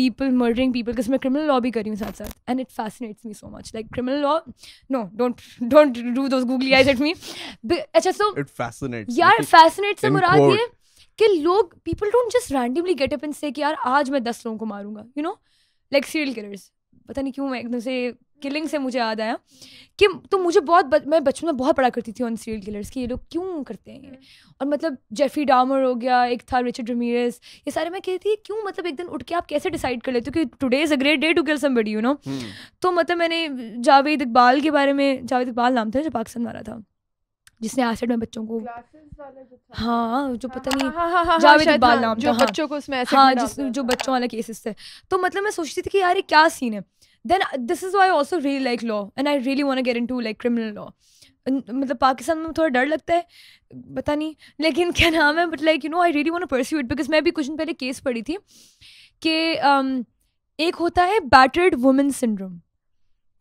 People murdering people because मैं criminal law भी कर हूँ साथ साथ and it fascinates me so much like criminal law no don't do those googly I set me अच्छा so it fascinates यार fascinates से मुराद ये कि लोग people don't just randomly get up and say कि यार आज मैं दस लोगों को मारूँगा you know like serial killers पता नहीं क्यों मैं एकदम से किलिंग से मुझे याद आया कि तो मुझे बहुत ब, मैं बचपन में बहुत पढ़ा करती थी ऑन सीरियल किलर्स कि ये लोग क्यों करते हैं? और मतलब जेफी डामर हो गया एक था रिचर्ड रमीरस ये सारे मैं कहती थी क्यों मतलब एक दिन उठ के आप कैसे डिसाइड कर लेते हो कि today is a great day to kill somebody you know. तो मतलब मैंने जावेद इकबाल के बारे में जावेद इकबाल नाम था जो पाकिस्तान वाला था। जिसने एसिड में बच्चों को हाँ जो पता नहीं जावेद जावेद इकबाल नाम जो हाँ। बच्चों को उसमें हाँ जिस जो बच्चों वाला केसेस थे। तो मतलब मैं सोचती थी कि यार ये क्या सीन है? Then this is why also really like law and I really want get into like criminal law मतलब पाकिस्तान में थोड़ा डर लगता है पता नहीं लेकिन क्या नाम है but like you know I really want pursue it because मैं भी कुछ दिन पहले केस पढ़ी थी कि um, एक होता है बैटर्ड वुमेन सिंड्रोम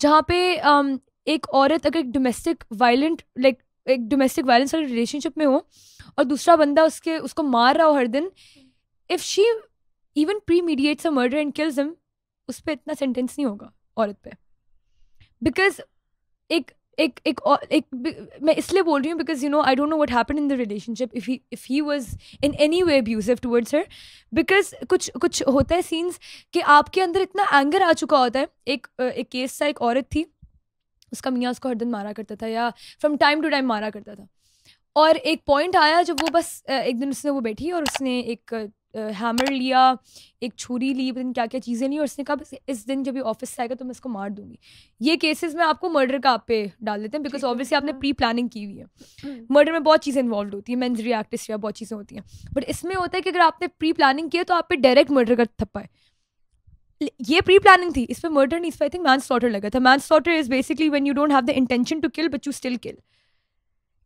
जहाँ पे um, एक औरत अगर डोमेस्टिक वायलेंट लाइक एक डोमेस्टिक वायलेंस वाली रिलेशनशिप में हो और दूसरा बंदा उसके, उसको मार रहा हो हर दिन if she even premeditates a murder and kills him उस पर इतना सेंटेंस नहीं होगा औरत पे। बिकॉज़ एक एक एक एक मैं इसलिए बोल रही हूँ because you know I don't know what happen in the relationship if he if he was in any way abusive towards her because कुछ कुछ होता है सीन्स कि आपके अंदर इतना एंगर आ चुका होता है। एक एक केस था, एक औरत थी उसका मियाँ उसको हर दिन मारा करता था या फ्रॉम टाइम टू टाइम मारा करता था। और एक पॉइंट आया जब वो बस एक दिन उसने वो बैठी और उसने एक हैमर लिया एक छुरी ली पता क्या क्या चीज़ें ली और उसने कहा बस इस दिन जब ये ऑफ़िस से आएगा तो मैं इसको मार दूँगी। ये केसेस में आपको मर्डर का आप पे डाल देते हैं बिकॉज़ ऑब्वियसली आपने हाँ। प्री प्लानिंग की हुई है। मर्डर में बहुत चीज़ें इन्वॉल्व होती है रिएक्टिस या बहुत चीज़ें होती हैं। बट इसमें होता है कि अगर आपने प्री प्लानिंग किया तो आप पे डायरेक्ट मर्डर का थप्पा है। ये प्री प्लानिंग थी इस पर मर्डर नहीं इस पे आई थिंक मैन स्लॉटर लगा था। Manslaughter is basically when you don't have the intention to kill but you still kill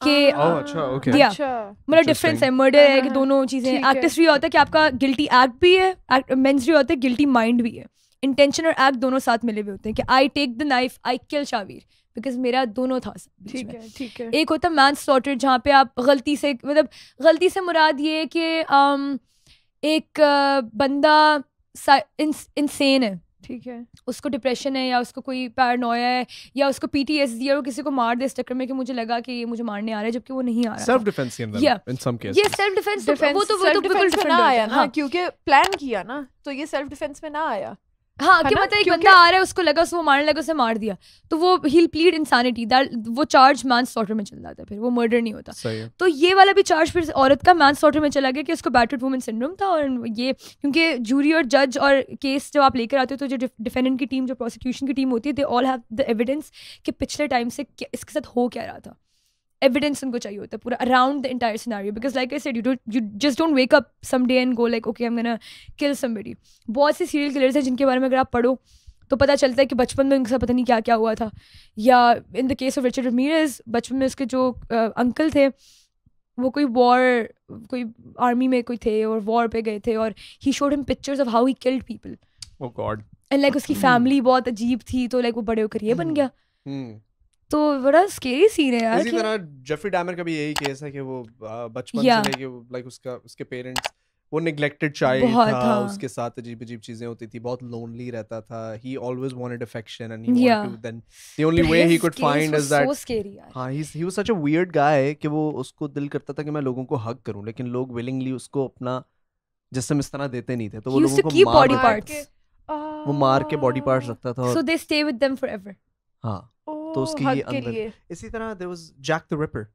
कि Oh, अच्छा. अच्छा। मतलब डिफरेंस है मर्डर है कि हाँ, दोनों चीज़ें एक्टिस भी होता है कि आपका गिल्टी एक्ट भी है मेंस भी होता है गिल्टी माइंड भी है। इंटेंशन और एक्ट दोनों साथ मिले हुए होते हैं कि I take the knife I kill Shavir because मेरा दोनों था ठीक है ठीक है। एक होता है मैन स्लॉटर जहाँ पे आप गलती से मतलब गलती से मुराद ये कि um, एक uh, इंसेन है ठीक है उसको डिप्रेशन है या उसको कोई पैरानोया है या उसको पीटीएसडी है और किसी को मार दे इस चक्कर में कि मुझे लगा कि ये मुझे मारने आ रहा है जबकि वो नहीं आ रहा self defence in in some Yeah. in some cases. ये सेल्फ डिफेंस डिफेंस वो तो वो तो बिल्कुल ना आया ना हाँ। क्योंकि प्लान किया ना तो ये सेल्फ डिफेंस में ना आया हाँ कि मतलब एक बंदा आ रहा है उसको लगा उसको मारने लगा उसे मार दिया। तो वो ही प्लीड इंसानिटी दैट वो चार्ज मैन स्लॉटर में चल जाता है फिर वो मर्डर नहीं होता। तो ये वाला भी चार्ज फिर औरत का मैन स्लॉटर में चला गया कि उसको बैटर्ड वुमेन सिंड्रोम था और ये क्योंकि जूरी और जज और केस जब आप लेकर आते हो तो जो डिफेंडेंट की टीम जो प्रोसिक्यूशन की टीम होती है they all have the evidence कि पिछले टाइम से इसके साथ हो क्या रहा था। एविडेंस उनको चाहिए होता है पूरा around the entire scenario because like I said you don't you just don't wake up some day and go like okay I am gonna kill somebody बहुत से सीरियल किलर्स हैं जिनके बारे में अगर आप पढ़ो तो पता चलता है कि बचपन में उनके साथ पता नहीं क्या क्या हुआ था। या in the case of Richard Ramirez बचपन में उसके जो अंकल थे वो कोई वॉर कोई आर्मी में कोई थे और वॉर पे गए थे और he showed him pictures of how he killed people God. And like उसकी फैमिली बहुत अजीब थी तो लाइक वो बड़े होकर ये बन गया। Hmm. तो बड़ा स्केरी सीन है यार इसी तरह जेफरी डैमर का भी यही केस है कि वो बचपन Yeah. से लेके लाइक उसका उसके पेरेंट्स वो नेग्लेक्टेड चाइल्ड बहुत, था हाँ। उसके साथ अजीब अजीब चीज़ें होती थी बहुत लोनली रहता था he always wanted affection and he wanted then the only way he could find is that हाँ he he was such a weird गाय कि वो उसको दिल करता था कि मैं लोगों को हक करूँ लेकिन लोग विलिंगली उसको अपना जिसम इस तरह देते नहीं थे तो वो लोगों को मार था। parts. वो मार के बॉडी पार्ट्स रखता था और they stay with them forever हाँ तो उसकी ये अंदर। इसी तरह there was Jack the Ripper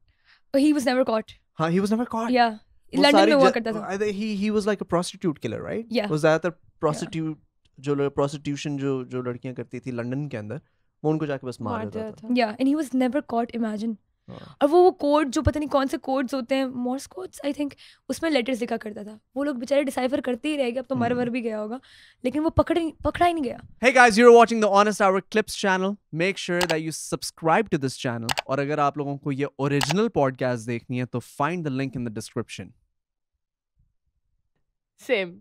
he was never caught हाँ ही वाज नेवर कॉट या लंदन में हुआ करता था। He he was like a prostitute killer right was that a prostitute जो प्रोस्टिट्यूशन जो जो लड़कियाँ करती थी लंदन के अंदर वो उनको जाके बस मार देता था। या and he was never caught imagine और वो वो कोड जो पता नहीं कौन से कोड्स होते हैं मॉर्स कोड्स आई थिंक उसमें लेटर्स लिखा करता था वो लोग बेचारे डिसाइफर करते ही रह गए अब तो मर हम्म। वर भी गया होगा लेकिन वो पकड़ ही- पकड़ा ही नहीं गया Hey guys, you're watching the Honest Hour Clips channel. Make sure that you subscribe to this channel. और अगर आप लोगों को ये ओरिजिनल पॉडकास्ट देखनी है तो find the link in the description. Same